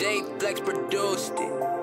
J Flex produced it.